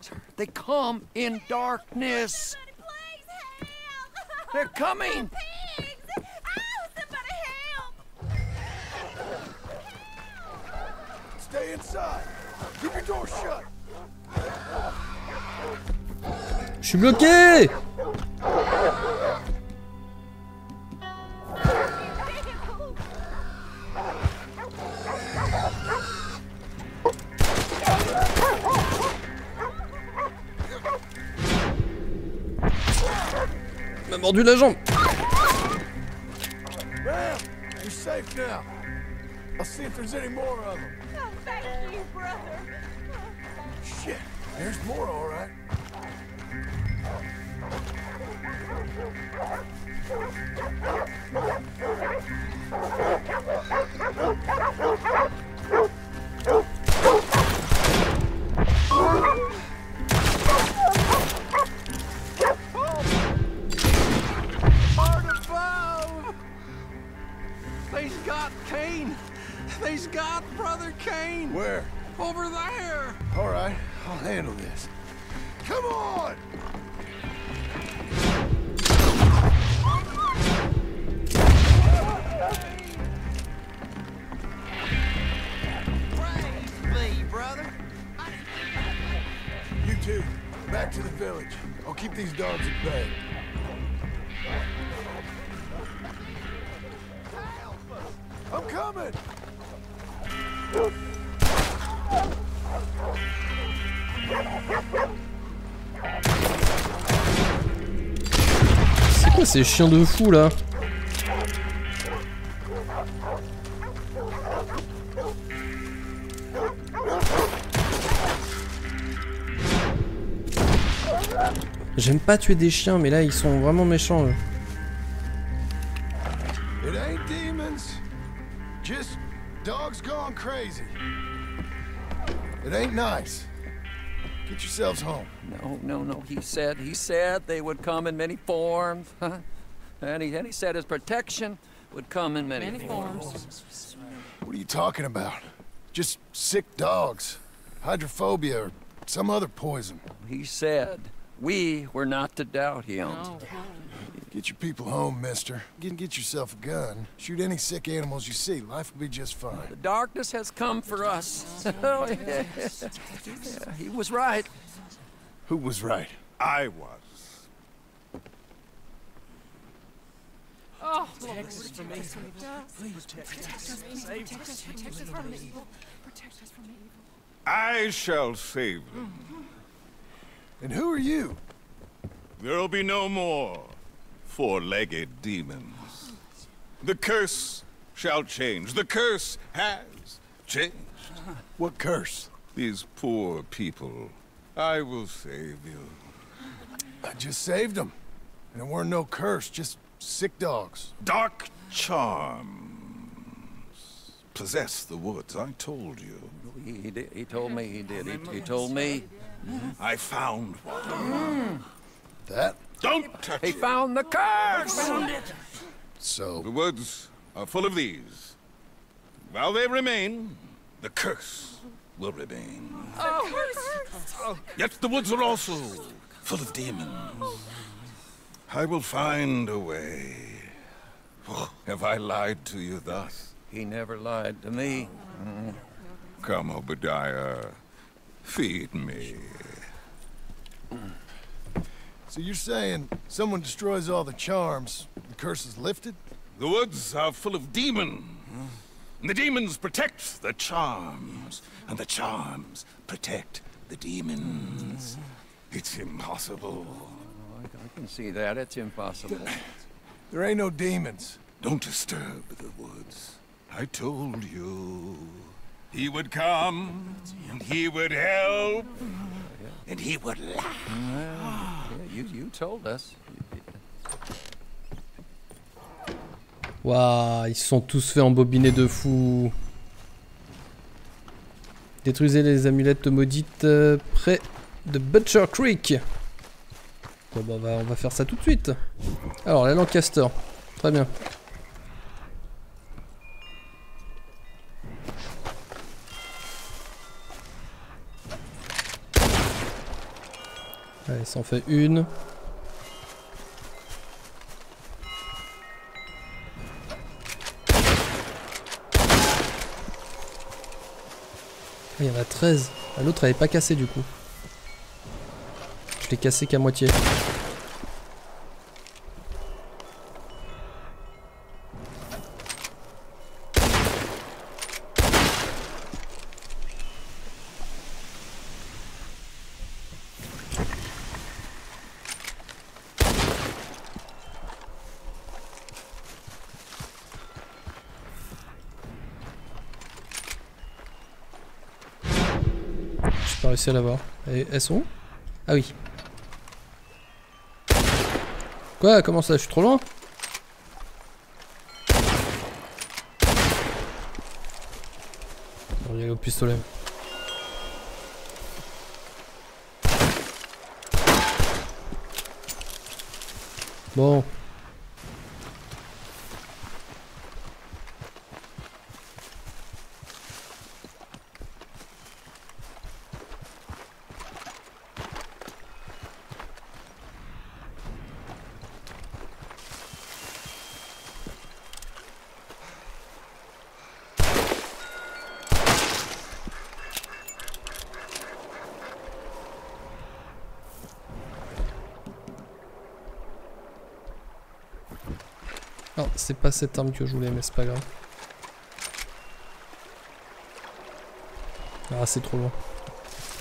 Sir, they come in darkness. They're coming. Stay inside. Keep your door shut. Je suis bloqué Il m'a mordu la jambe Ma'am, you're safe now. I'll see if there's any more of them. There's more, all right. C'est chiens de fou là J'aime pas tuer des chiens, mais là ils sont vraiment méchants. eux. It ain't nice. Get yourselves home. He said, he said they would come in many forms. And he, and he said his protection would come in many, Many forms. What are you talking about? Just sick dogs. Hydrophobia or some other poison. He said we were not to doubt him. Oh, get your people home, mister. Get, get yourself a gun. Shoot any sick animals you see. Life will be just fine. The darkness has come for us. Oh, yeah. Yeah, he was right. Who was right? I was. Oh, protect us from the evil. I shall save them. Mm-hmm. And who are you? There'll be no more four-legged demons. The curse shall change. The curse has changed. What curse? These poor people. I will save you. I just saved them. And it weren't no curse, just sick dogs. Dark charms possess the woods. I told you. He, he, did, he told me he did. He, he told me I found one. That? Don't touch he it. found the curse. The So, The woods are full of these. While they remain, the curse will remain. Oh, Yet the woods are also full of demons. I will find a way. Oh, have I lied to you thus? He never lied to me. Come, Obadiah. Feed me. so you're saying someone destroys all the charms, the curse is lifted? The woods are full of demons. And the demons protect the charms. And the charms protect the demons. It's impossible. Oh, I, I can see that. It's impossible. There ain't no demons. Don't disturb the woods. I told you. He would come, and he would help, and he would laugh. Uh, yeah, you, you told us. Waouh, ils se sont tous fait embobiner de fou. Détruisez les amulettes maudites euh, près de Butcher Creek. Bon, bah, on, va, on va faire ça tout de suite. Alors, la Lancaster. Très bien. Allez, ça en fait une. Il y en a 13. Ah, L'autre elle est pas cassée du coup. Je l'ai cassé qu'à moitié. Réussi à. Et elles sont où? Ah oui. Quoi? Comment ça? Je suis trop loin? On y au pistolet. Bon. Non, c'est pas cette arme que je voulais, mais c'est pas grave. Ah, c'est trop loin.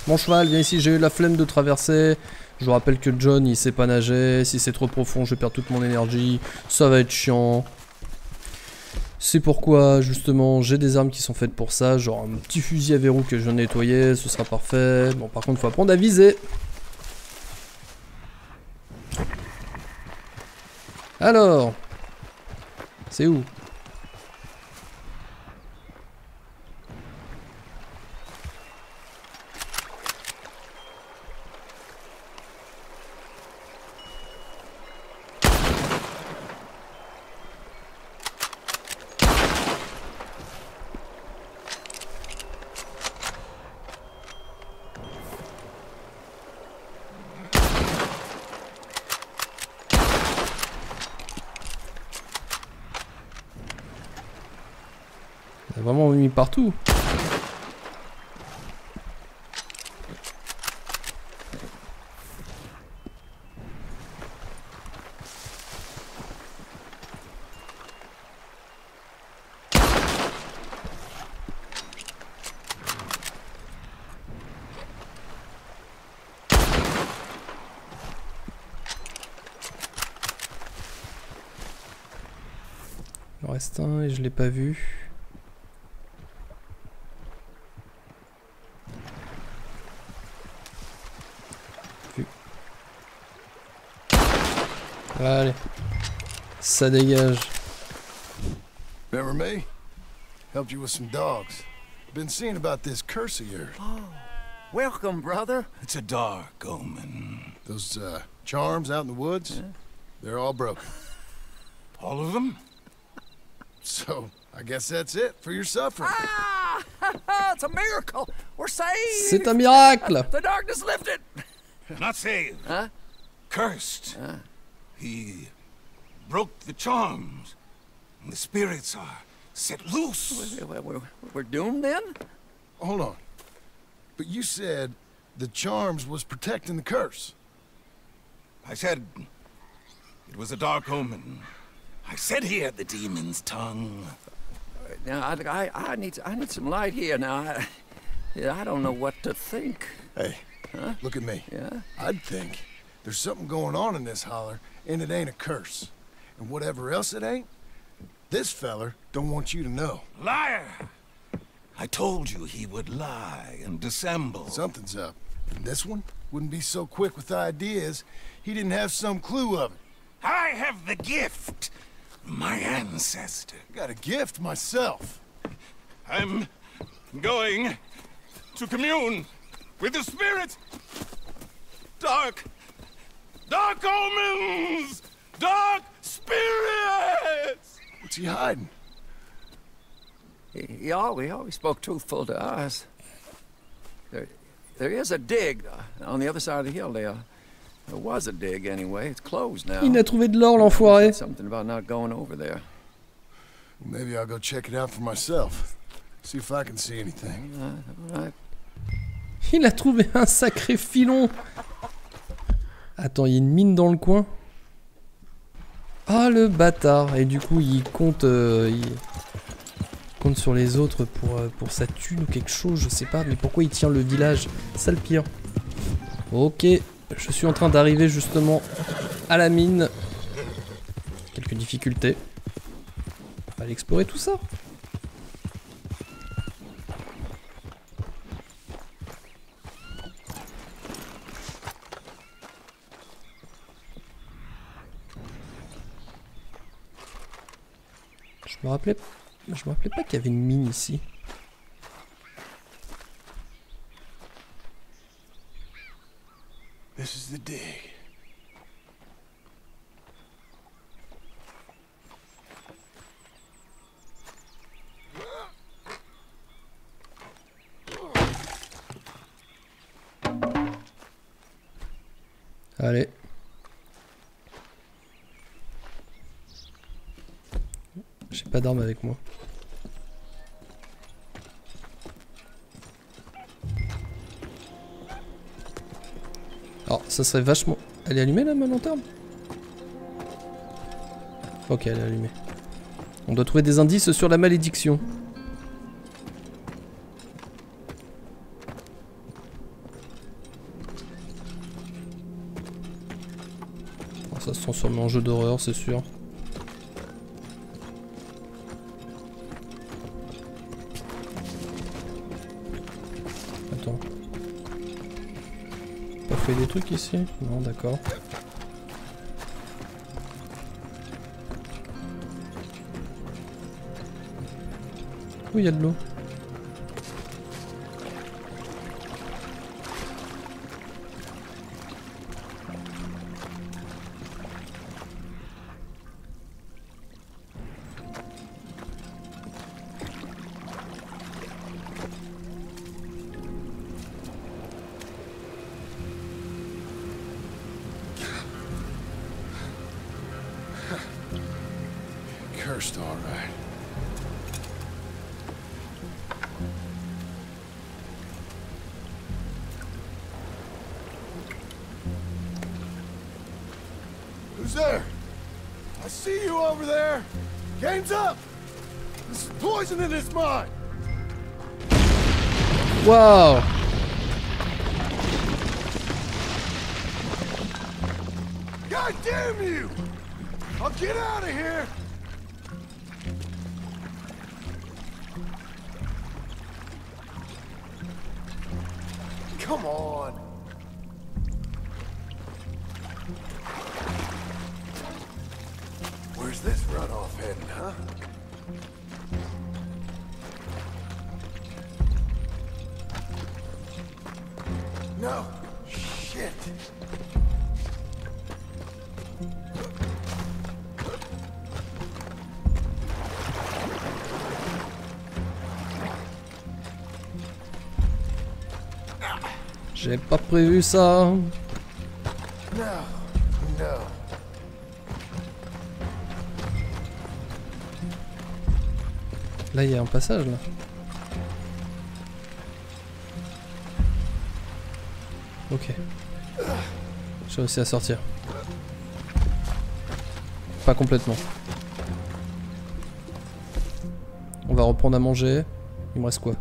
Mon cheval, viens ici, j'ai eu la flemme de traverser. Je vous rappelle que John, il sait pas nager. Si c'est trop profond, je perdre toute mon énergie. Ça va être chiant. C'est pourquoi, justement, j'ai des armes qui sont faites pour ça. Genre un petit fusil à verrou que je viens de nettoyer, ce sera parfait. Bon, par contre, faut apprendre à viser. Alors, c'est où Il a vraiment mis partout. Et je l'ai pas. Vu. Ça dégage. Remember me? Helped you with some dogs. Been seeing about this curse of yours. Oh, Welcome, brother. It's a dark omen. Those uh, charms out in the woods, they're all broken. All of them? So, I guess that's it for your suffering. Ah! it's a miracle. We're saved. C'est un miracle The darkness lifted. Not saved. Huh? Cursed. He broke the charms. And the spirits are set loose. We're, we're, we're doomed then? Hold on. But you said the charms was protecting the curse. I said it was a dark omen. I said he had the demon's tongue. Now, I, I, I need I need some light here. Now, I, I don't know what to think. Hey, look at me. Yeah? I'd think there's something going on in this holler, and it ain't a curse. And whatever else it ain't, this feller don't want you to know. Liar! I told you he would lie and dissemble. Something's up. And this one wouldn't be so quick with ideas. He didn't have some clue of it. I have the gift. My ancestor. Got a gift myself. I'm going to commune with the spirits. Dark, dark omens, dark spirits. What's he hiding? He, he always, he always spoke truthful to us. There, there is a dig uh, on the other side of the hill there. There was a dig anyway. It's closed now. Il a trouvé de l'or, l'enfoiré. Something about not going over there. Maybe I'll go check it out for myself. See if I can see anything. Right. Il a trouvé un sacré filon. Attends, il y a une mine dans le coin. Ah le bâtard. Et du coup, il compte, euh, il compte sur les autres pour, euh, pour sa thune ou quelque chose, je sais pas. Mais pourquoi il tient le village Ça le pire. Ok, je suis en train d'arriver justement à la mine. Quelques difficultés. On va aller explorer tout ça. Je me rappelais, je me rappelais pas qu'il y avait une mine ici. Avec moi. Alors, ça serait vachement... Elle est allumée là, ma lanterne? Ok, elle est allumée. On doit trouver des indices sur la malédiction. Ça se transforme en jeu d'horreur, c'est sûr. Trucs ici Non, d'accord. Où il y a de l'eau? Cursed, all right. Who's there? I see you over there. Game's up. This is poison in his mind. Whoa. God damn you! I'll get out of here. J'ai pas prévu ça. Là, il y a un passage, là. Ok. J'ai réussi à sortir. Pas complètement. On va reprendre à manger. Il me reste quoi?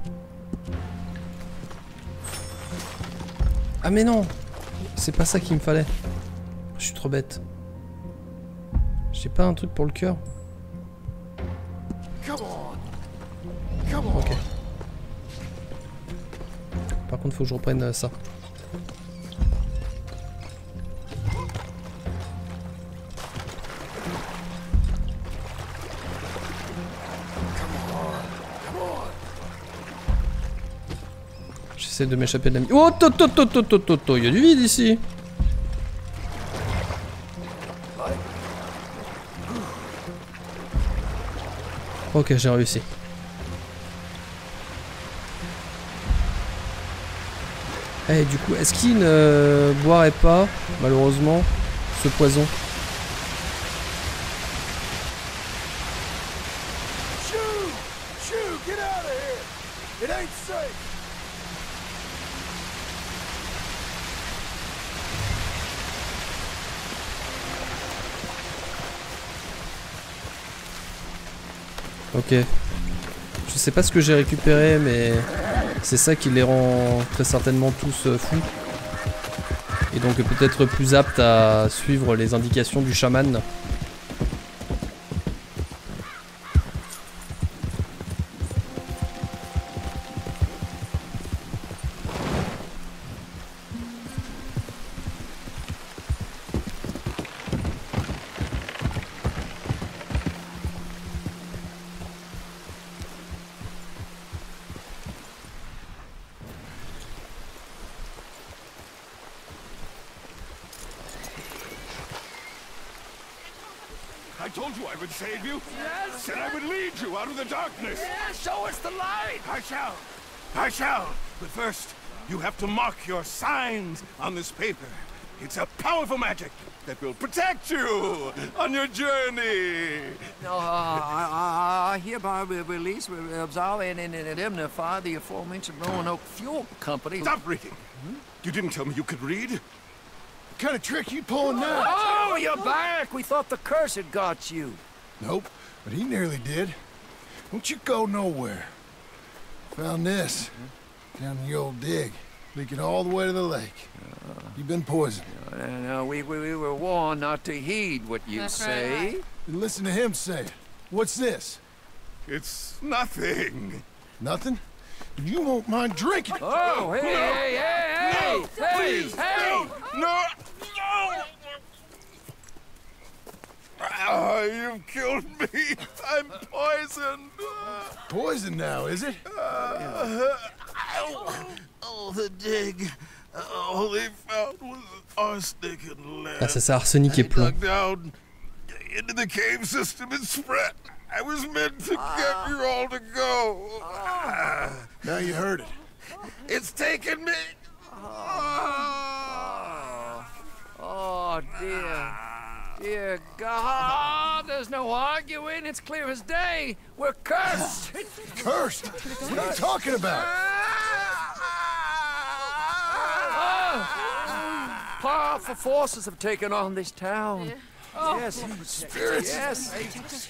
Ah mais non C'est pas ça qu'il me fallait. Je suis trop bête. J'ai pas un truc pour le cœur. Ok. Par contre, faut que je reprenne euh, ça. De m'échapper de la... Oh, to, to, to, to, to, to, il y a du vide ici Ok, j'ai réussi. Eh, du coup, est-ce qu'il ne boirait pas, malheureusement, ce poison Shoo! Shoo! Get out of here! It ain't safe! Ok. Je sais pas ce que j'ai récupéré, mais c'est ça qui les rend très certainement tous euh, fous. Et donc peut-être plus aptes à suivre les indications du chaman. Have to mark your signs on this paper. It's a powerful magic that will protect you on your journey. No, uh, I, I, I hereby re- release, re- absolve, and, and, and indemnify the aforementioned Roanoke Fuel Company. Stop reading. You didn't tell me you could read. What kind of trick you pulling now? Oh, you're back! We thought the curse had got you. Nope. But he nearly did. Don't you go nowhere. Found this down in the old dig, leaking all the way to the lake. You've been poisoned. No, no, we, we, we were warned not to heed what you That's say. right. Listen to him say it. What's this? It's nothing. Nothing? You won't mind drinking. Oh, hey, hey, hey, hey! hey, Please, hey! no, no, no! Ah, you've killed me. I'm poisoned. Poison now, is it? Uh, oh, the dig. All they found was arsenic and lead. Ah, ça c'est arsenic et I plomb. dug down into the cave system and spread. I was meant to get you all to go. Ah, Now you heard it. it's taken me. Oh, dear. Dear God, there's no arguing. It's clear as day. We're cursed. Cursed. What are you talking about? Oh, Powerful forces have taken on this town. Oh. Yes. Oh, spirits. Yes.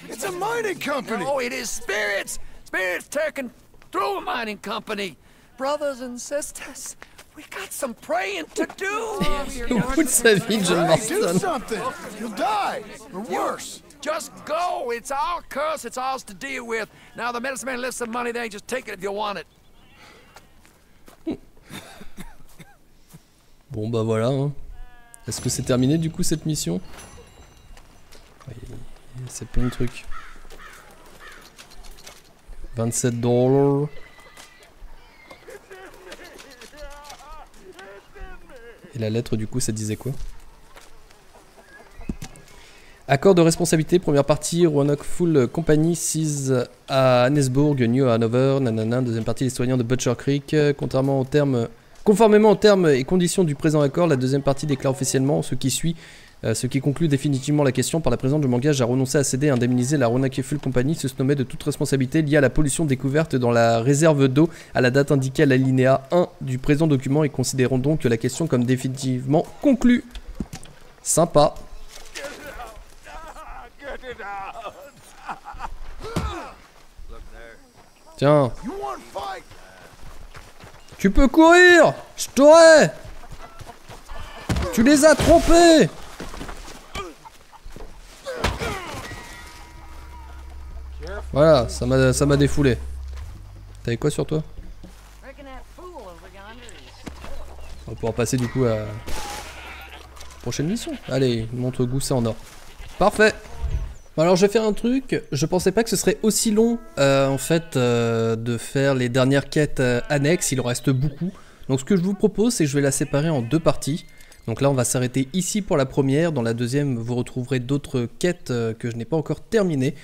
It's a mining company. Oh, it is spirits. Spirits taken through a mining company. Brothers and sisters, we got some praying to do. Au bout de sa vie, John Marston. something. You'll die. Or worse. Just go. It's our curse. It's ours to deal with. Now the medicine man left some money there. Just take it if you want it. Bon bah voilà. hein. Est-ce que c'est terminé du coup cette mission? Oui, c'est plein de trucs. 27 dollars. Et la lettre du coup ça disait quoi? Accord de responsabilité, première partie, Roanoke Full Company, 6 à Annesburg, New Hanover, nanana, deuxième partie, les citoyens de Butcher Creek, Conformément aux termes et conditions du présent accord, la deuxième partie déclare officiellement ce qui suit, ce qui conclut définitivement la question par la présente, je m'engage à renoncer à céder et indemniser la Roanoke Full Company, se nommer de toute responsabilité liée à la pollution découverte dans la réserve d'eau à la date indiquée à l'alinéa 1 du présent document et considérons donc la question comme définitivement conclue. Sympa. Tiens, tu peux courir Je t'aurai Tu les as trompés Voilà, ça m'a défoulé. T'avais quoi sur toi? On va pouvoir passer du coup à prochaine mission. Allez, montre goussée en or. Parfait. Alors je vais faire un truc. Je pensais pas que ce serait aussi long euh, en fait euh, de faire les dernières quêtes euh, annexes. Il en reste beaucoup. Donc ce que je vous propose, c'est que je vais la séparer en deux parties. Donc là, on va s'arrêter ici pour la première. Dans la deuxième, vous retrouverez d'autres quêtes que je n'ai pas encore terminées.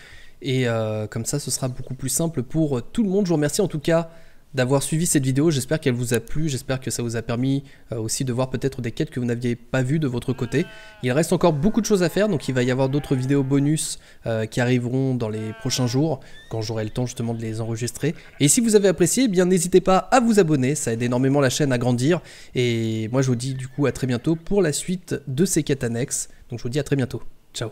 Et euh, comme ça, ce sera beaucoup plus simple pour euh, tout le monde. Je vous remercie en tout cas d'avoir suivi cette vidéo. J'espère qu'elle vous a plu. J'espère que ça vous a permis euh, aussi de voir peut-être des quêtes que vous n'aviez pas vues de votre côté. Il reste encore beaucoup de choses à faire, donc il va y avoir d'autres vidéos bonus qui arriveront dans les prochains jours, quand j'aurai le temps justement de les enregistrer. Et si vous avez apprécié, eh bien n'hésitez pas à vous abonner, ça aide énormément la chaîne à grandir. Et moi je vous dis du coup à très bientôt pour la suite de ces quêtes annexes. Donc je vous dis à très bientôt. Ciao